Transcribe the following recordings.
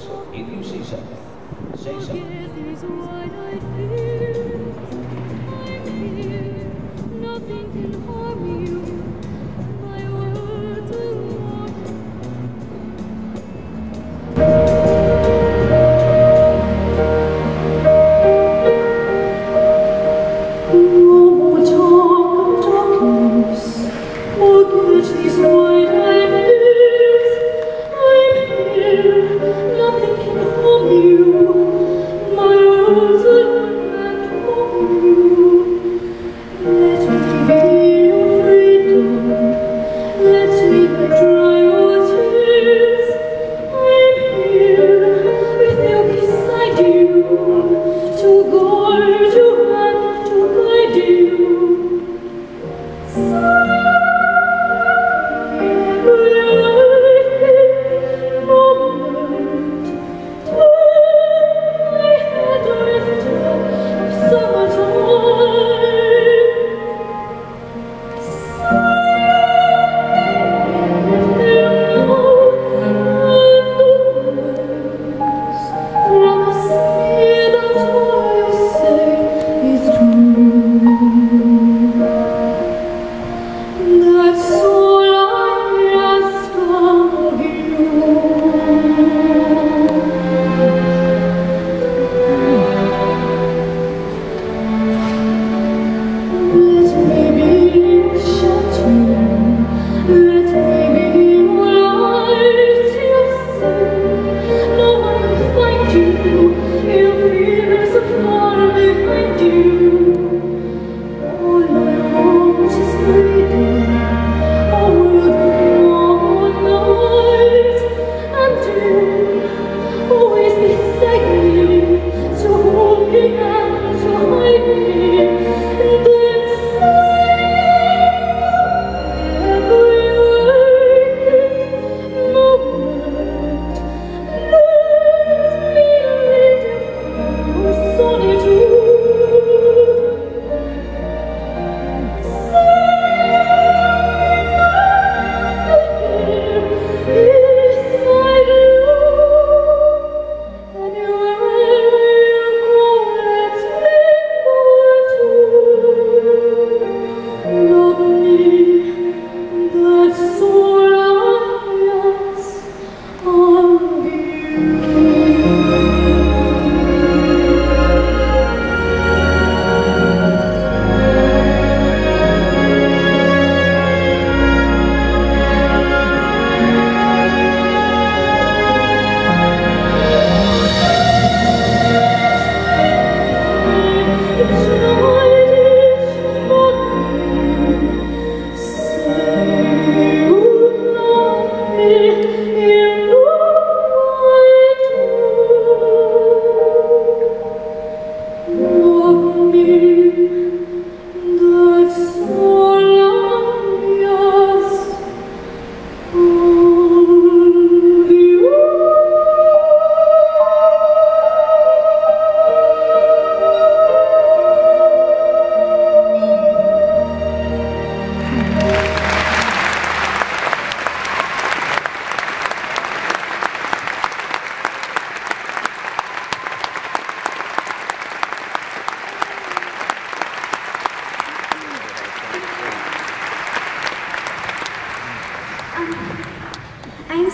So if you see something, say something.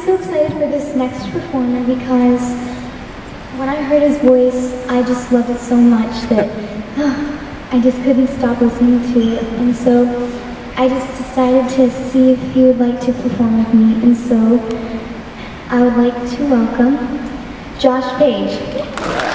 so excited for this next performer because when I heard his voice, I just loved it so much that I just couldn't stop listening to it. And so I just decided to see if he would like to perform with me. And so I would like to welcome Josh Page.